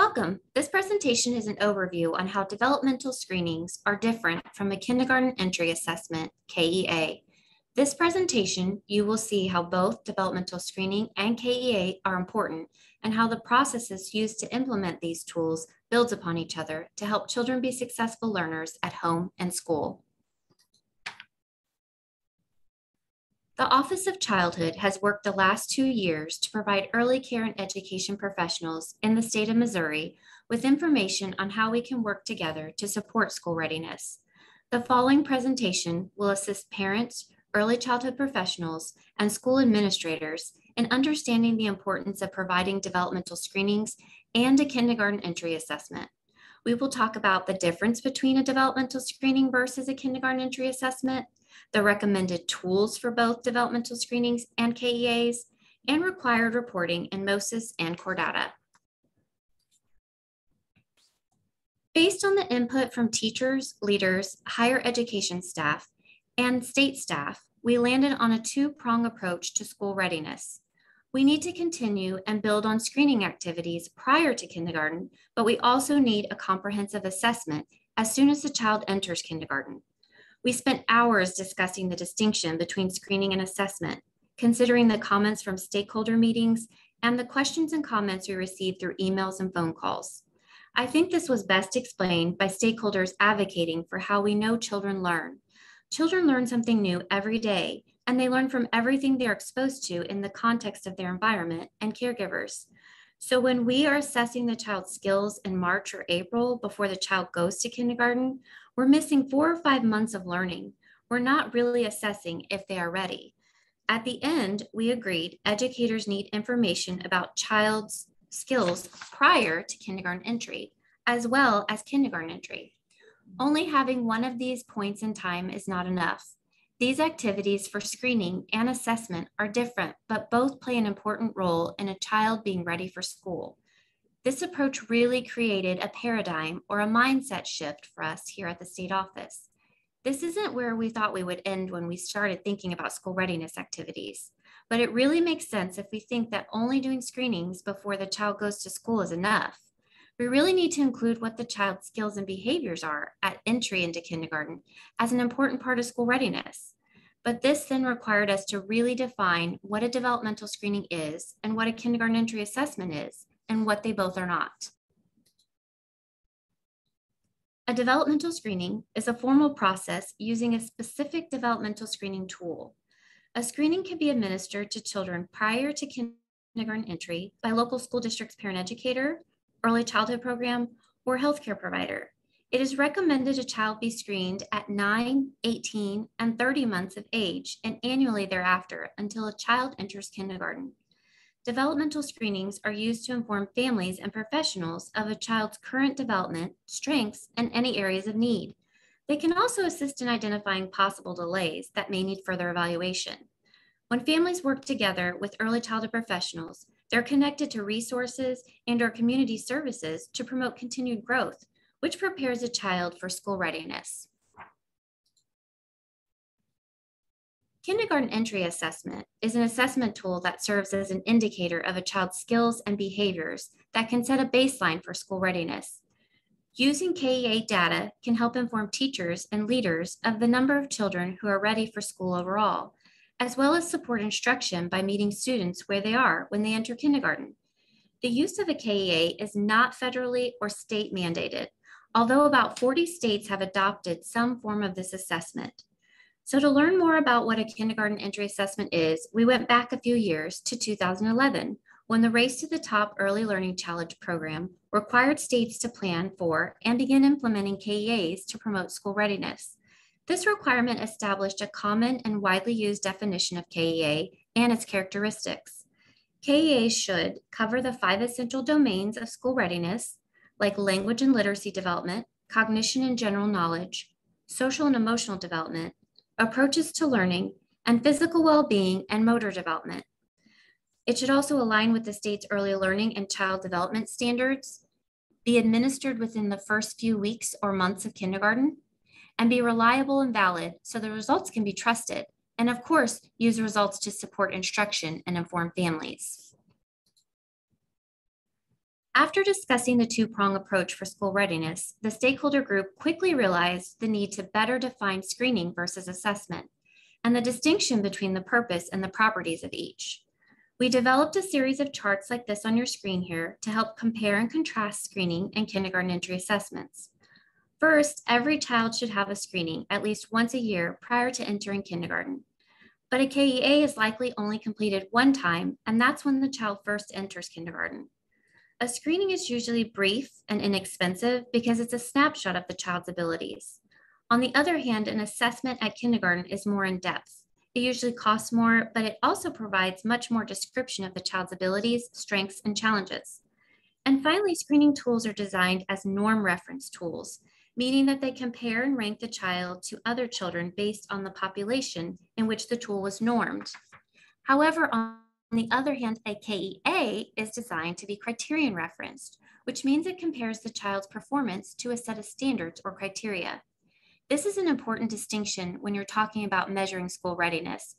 Welcome. This presentation is an overview on how developmental screenings are different from a kindergarten entry assessment, KEA. This presentation, you will see how both developmental screening and KEA are important and how the processes used to implement these tools builds upon each other to help children be successful learners at home and school. The Office of Childhood has worked the last two years to provide early care and education professionals in the state of Missouri with information on how we can work together to support school readiness. The following presentation will assist parents, early childhood professionals, and school administrators in understanding the importance of providing developmental screenings and a kindergarten entry assessment. We will talk about the difference between a developmental screening versus a kindergarten entry assessment, the recommended tools for both developmental screenings and KEAs, and required reporting in MOSIS and Core Data. Based on the input from teachers, leaders, higher education staff, and state staff, we landed on a two-prong approach to school readiness. We need to continue and build on screening activities prior to kindergarten, but we also need a comprehensive assessment as soon as the child enters kindergarten. We spent hours discussing the distinction between screening and assessment, considering the comments from stakeholder meetings and the questions and comments we received through emails and phone calls. I think this was best explained by stakeholders advocating for how we know children learn. Children learn something new every day, and they learn from everything they're exposed to in the context of their environment and caregivers. So when we are assessing the child's skills in March or April before the child goes to kindergarten, we're missing four or five months of learning. We're not really assessing if they are ready. At the end, we agreed educators need information about child's skills prior to kindergarten entry, as well as kindergarten entry. Only having one of these points in time is not enough. These activities for screening and assessment are different, but both play an important role in a child being ready for school. This approach really created a paradigm or a mindset shift for us here at the state office. This isn't where we thought we would end when we started thinking about school readiness activities, but it really makes sense if we think that only doing screenings before the child goes to school is enough. We really need to include what the child's skills and behaviors are at entry into kindergarten as an important part of school readiness. But this then required us to really define what a developmental screening is and what a kindergarten entry assessment is and what they both are not. A developmental screening is a formal process using a specific developmental screening tool. A screening can be administered to children prior to kindergarten entry by local school district's parent educator, early childhood program, or healthcare provider. It is recommended a child be screened at 9, 18, and 30 months of age and annually thereafter until a child enters kindergarten. Developmental screenings are used to inform families and professionals of a child's current development, strengths, and any areas of need. They can also assist in identifying possible delays that may need further evaluation. When families work together with early childhood professionals, they're connected to resources and or community services to promote continued growth, which prepares a child for school readiness. Kindergarten entry assessment is an assessment tool that serves as an indicator of a child's skills and behaviors that can set a baseline for school readiness. Using KEA data can help inform teachers and leaders of the number of children who are ready for school overall, as well as support instruction by meeting students where they are when they enter kindergarten. The use of a KEA is not federally or state mandated, although about 40 states have adopted some form of this assessment. So to learn more about what a kindergarten entry assessment is, we went back a few years to 2011, when the Race to the Top Early Learning Challenge program required states to plan for and begin implementing KEAs to promote school readiness. This requirement established a common and widely used definition of KEA and its characteristics. KEA should cover the five essential domains of school readiness, like language and literacy development, cognition and general knowledge, social and emotional development, approaches to learning, and physical well-being and motor development. It should also align with the state's early learning and child development standards, be administered within the first few weeks or months of kindergarten, and be reliable and valid so the results can be trusted, and of course, use results to support instruction and inform families. After discussing the two-prong approach for school readiness, the stakeholder group quickly realized the need to better define screening versus assessment and the distinction between the purpose and the properties of each. We developed a series of charts like this on your screen here to help compare and contrast screening and kindergarten entry assessments. First, every child should have a screening at least once a year prior to entering kindergarten. But a KEA is likely only completed one time, and that's when the child first enters kindergarten. A screening is usually brief and inexpensive because it's a snapshot of the child's abilities. On the other hand, an assessment at kindergarten is more in depth. It usually costs more, but it also provides much more description of the child's abilities, strengths, and challenges. And finally, screening tools are designed as norm reference tools, meaning that they compare and rank the child to other children based on the population in which the tool was normed. However, on the other hand, a KEA is designed to be criterion referenced, which means it compares the child's performance to a set of standards or criteria. This is an important distinction when you're talking about measuring school readiness.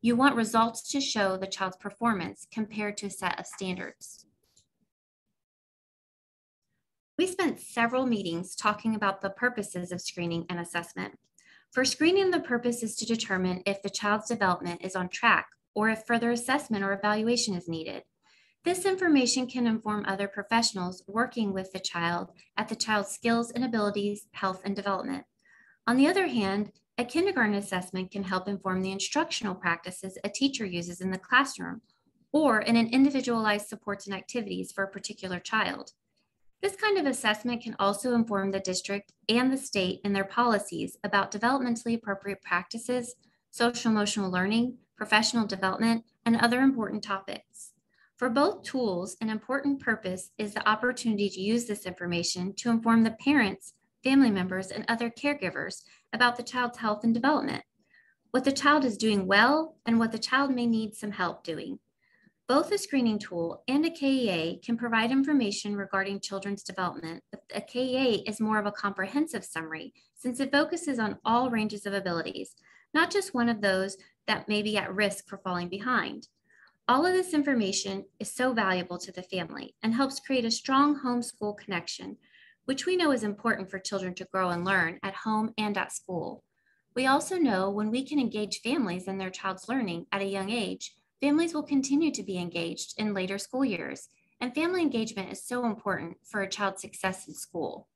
You want results to show the child's performance compared to a set of standards. We spent several meetings talking about the purposes of screening and assessment. For screening, the purpose is to determine if the child's development is on track or if further assessment or evaluation is needed. This information can inform other professionals working with the child at the child's skills and abilities, health, and development. On the other hand, a kindergarten assessment can help inform the instructional practices a teacher uses in the classroom or in an individualized supports and activities for a particular child. This kind of assessment can also inform the district and the state in their policies about developmentally appropriate practices, social emotional learning, professional development, and other important topics. For both tools, an important purpose is the opportunity to use this information to inform the parents family members, and other caregivers about the child's health and development, what the child is doing well, and what the child may need some help doing. Both a screening tool and a KEA can provide information regarding children's development, but a KEA is more of a comprehensive summary since it focuses on all ranges of abilities, not just one of those that may be at risk for falling behind. All of this information is so valuable to the family and helps create a strong homeschool connection which we know is important for children to grow and learn at home and at school. We also know when we can engage families in their child's learning at a young age, families will continue to be engaged in later school years, and family engagement is so important for a child's success in school.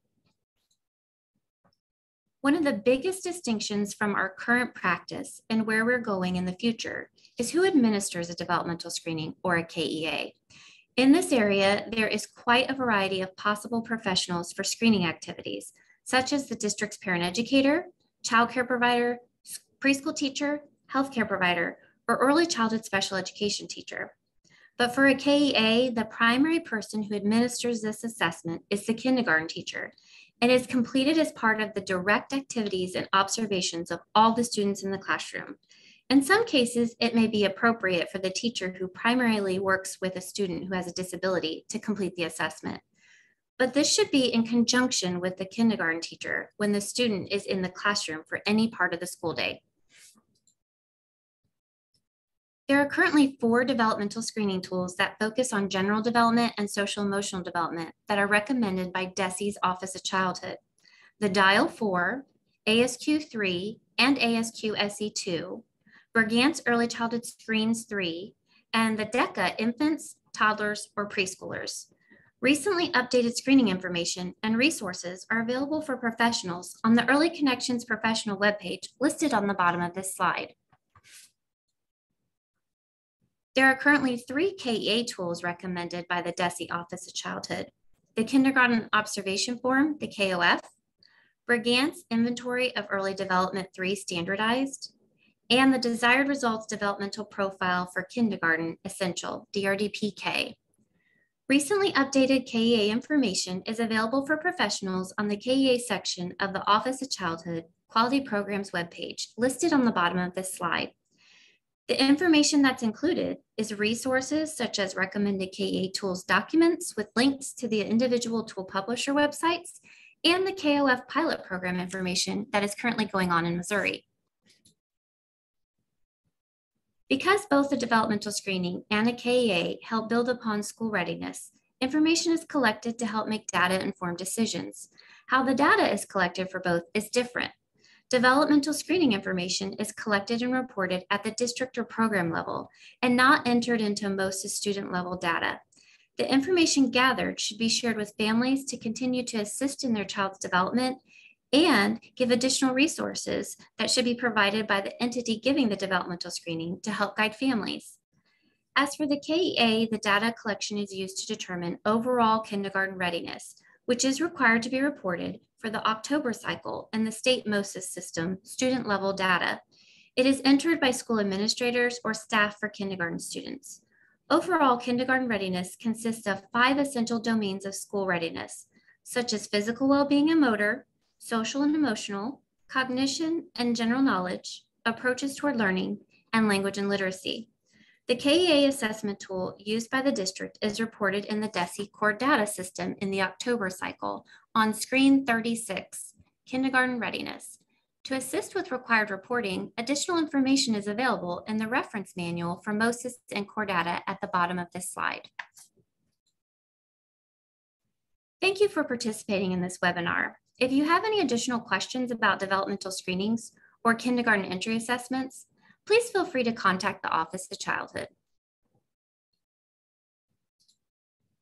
One of the biggest distinctions from our current practice and where we're going in the future is who administers a developmental screening or a KEA. In this area, there is quite a variety of possible professionals for screening activities, such as the district's parent educator, childcare provider, preschool teacher, healthcare provider, or early childhood special education teacher. But for a KEA, the primary person who administers this assessment is the kindergarten teacher and is completed as part of the direct activities and observations of all the students in the classroom. In some cases, it may be appropriate for the teacher who primarily works with a student who has a disability to complete the assessment. But this should be in conjunction with the kindergarten teacher when the student is in the classroom for any part of the school day. There are currently four developmental screening tools that focus on general development and social emotional development that are recommended by DESE's Office of Childhood. The DIAL 4, ASQ 3, and ASQ SE 2 Brigance Early Childhood Screens 3, and the DECA Infants, Toddlers, or Preschoolers. Recently updated screening information and resources are available for professionals on the Early Connections professional webpage listed on the bottom of this slide. There are currently three KEA tools recommended by the DESE Office of Childhood. The Kindergarten Observation Form, the KOF, Brigance Inventory of Early Development 3 Standardized, and the desired results developmental profile for kindergarten essential, DRDPK. Recently updated KEA information is available for professionals on the KEA section of the Office of Childhood Quality Programs webpage listed on the bottom of this slide. The information that's included is resources such as recommended KEA tools documents with links to the individual tool publisher websites and the KOF pilot program information that is currently going on in Missouri. Because both the developmental screening and a KEA help build upon school readiness, Information is collected to help make data informed decisions. How the data is collected for both is different. Developmental screening information is collected and reported at the district or program level and not entered into MOSIS student level data. The information gathered should be shared with families to continue to assist in their child's development and give additional resources that should be provided by the entity giving the developmental screening to help guide families. As for the KEA, the data collection is used to determine overall kindergarten readiness, which is required to be reported for the October cycle in the state MOSIS system student level data. It is entered by school administrators or staff for kindergarten students. Overall kindergarten readiness consists of five essential domains of school readiness, such as physical well-being and motor, social and emotional, cognition and general knowledge, approaches toward learning, and language and literacy. The KEA assessment tool used by the district is reported in the DESE core data system in the October cycle on screen 36, kindergarten readiness, to assist with required reporting, additional information is available in the reference manual for MOSIS and core data at the bottom of this slide. Thank you for participating in this webinar. If you have any additional questions about developmental screenings or kindergarten entry assessments, please feel free to contact the Office of Childhood.